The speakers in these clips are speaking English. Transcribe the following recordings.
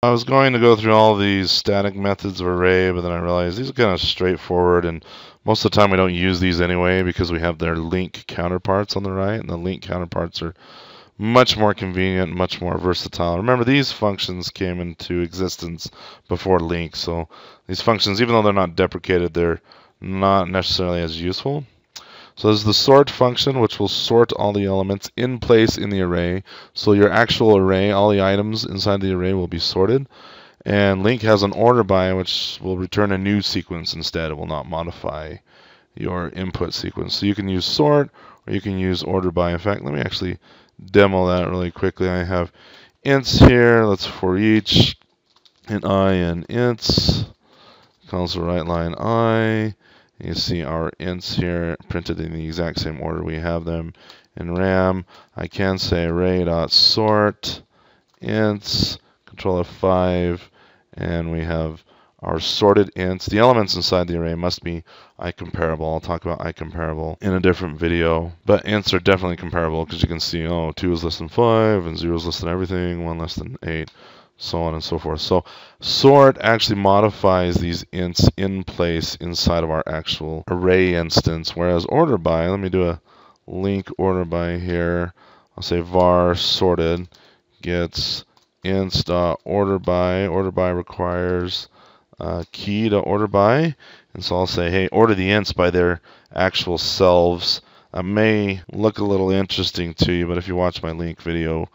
I was going to go through all these static methods of array, but then I realized these are kind of straightforward, and most of the time we don't use these anyway because we have their LINQ counterparts on the right, and the LINQ counterparts are much more convenient, much more versatile. Remember, these functions came into existence before LINQ, so these functions, even though they're not deprecated, they're not necessarily as useful. So there's the sort function, which will sort all the elements in place in the array. So your actual array, all the items inside the array will be sorted. And LINQ has an order by, which will return a new sequence instead. It will not modify your input sequence. So you can use sort, or you can use order by. In fact, let me actually demo that really quickly. I have ints here. Let's for each in i and ints. Console write line i. You see our ints here printed in the exact same order we have them in RAM. I can say array.sort ints, control F5, and we have our sorted ints. The elements inside the array must be icomparable. I'll talk about icomparable in a different video. But ints are definitely comparable because you can see, oh, 2 is less than 5, and 0 is less than everything, 1 less than 8 so on and so forth. So sort actually modifies these ints in place inside of our actual array instance, whereas order by, let me do a LINQ order by here. I'll say var sorted gets ints dot order by. Order by requires uh, key to order by, and so I'll say, hey, order the ints by their actual selves. That may look a little interesting to you, but if you watch my LINQ video,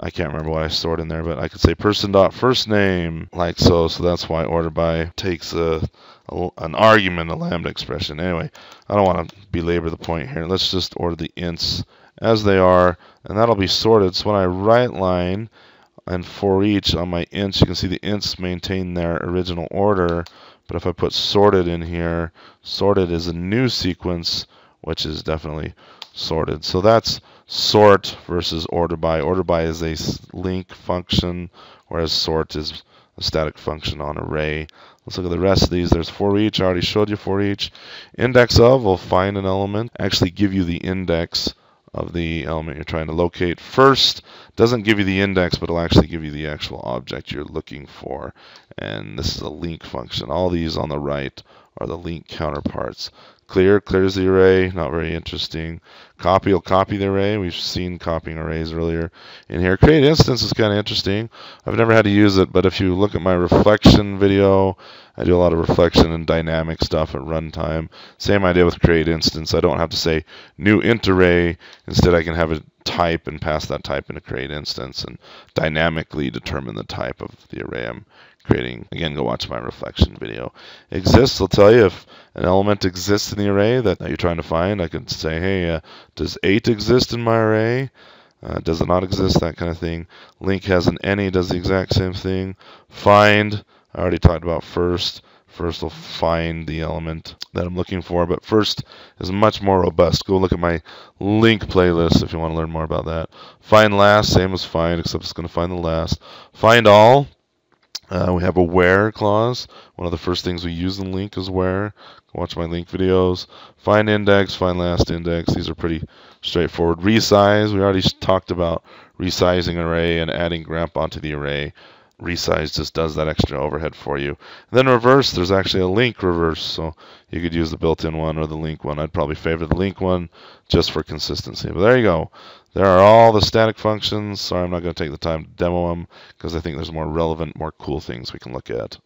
I can't remember what I stored in there, but I could say person dot first name like so. So that's why order by takes a, a, an argument, a lambda expression. Anyway, I don't want to belabor the point here. Let's just order the ints as they are, and that'll be sorted. So when I write line and for each on my ints, you can see the ints maintain their original order. But if I put sorted in here, sorted is a new sequence, which is definitely sorted. So that's sort versus order by. Order by is a LINQ function, whereas sort is a static function on array. Let's look at the rest of these. There's for each. I already showed you for each. Index of will find an element, actually give you the index of the element you're trying to locate. First doesn't give you the index, but it'll actually give you the actual object you're looking for. And this is a LINQ function. All these on the right are the LINQ counterparts. Clear clears the array, not very interesting. Copy will copy the array. We've seen copying arrays earlier in here. Create instance is kind of interesting. I've never had to use it, but if you look at my reflection video, I do a lot of reflection and dynamic stuff at runtime. Same idea with create instance. I don't have to say new int array. Instead, I can have a type and pass that type into create instance and dynamically determine the type of the array I'm creating. Again, go watch my reflection video. Exists will tell you if an element exists in the array that you're trying to find. I can say, hey, uh, does 8 exist in my array? Uh, does it not exist? That kind of thing. LINQ has an any, does the exact same thing. Find, I already talked about first. First, will find the element that I'm looking for, but first is much more robust. Go look at my LINQ playlist if you want to learn more about that. Find last, same as find, except it's going to find the last. Find all, uh, we have a where clause. One of the first things we use in LINQ is where. Watch my LINQ videos. Find index, find last index. These are pretty straightforward. Resize, we already talked about resizing array and adding grep onto the array. Resize just does that extra overhead for you. And then reverse, there's actually a LINQ reverse, so you could use the built-in one or the LINQ one. I'd probably favor the LINQ one just for consistency. But there you go. There are all the static functions. Sorry, I'm not going to take the time to demo them because I think there's more relevant, more cool things we can look at.